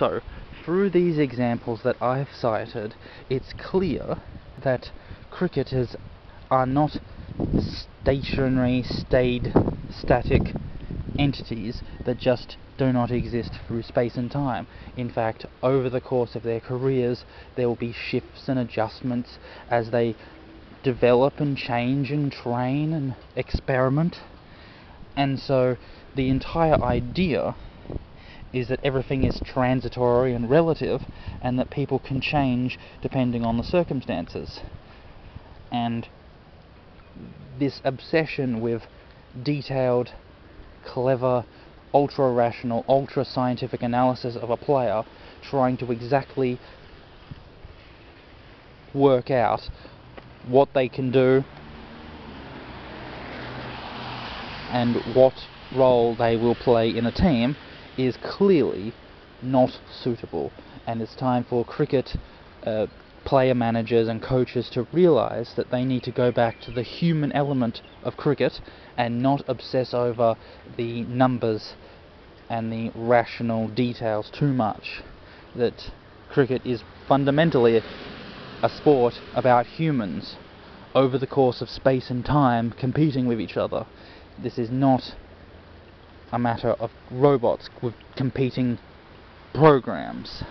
So, through these examples that I've cited, it's clear that cricketers are not stationary, stayed, static entities that just do not exist through space and time. In fact, over the course of their careers, there will be shifts and adjustments as they develop and change and train and experiment. And so, the entire idea is that everything is transitory and relative, and that people can change depending on the circumstances. And this obsession with detailed, clever, ultra rational, ultra scientific analysis of a player trying to exactly work out what they can do and what role they will play in a team is clearly not suitable. And it's time for cricket uh, player managers and coaches to realise that they need to go back to the human element of cricket and not obsess over the numbers and the rational details too much. That cricket is fundamentally a, a sport about humans over the course of space and time competing with each other. This is not a matter of robots with competing programs.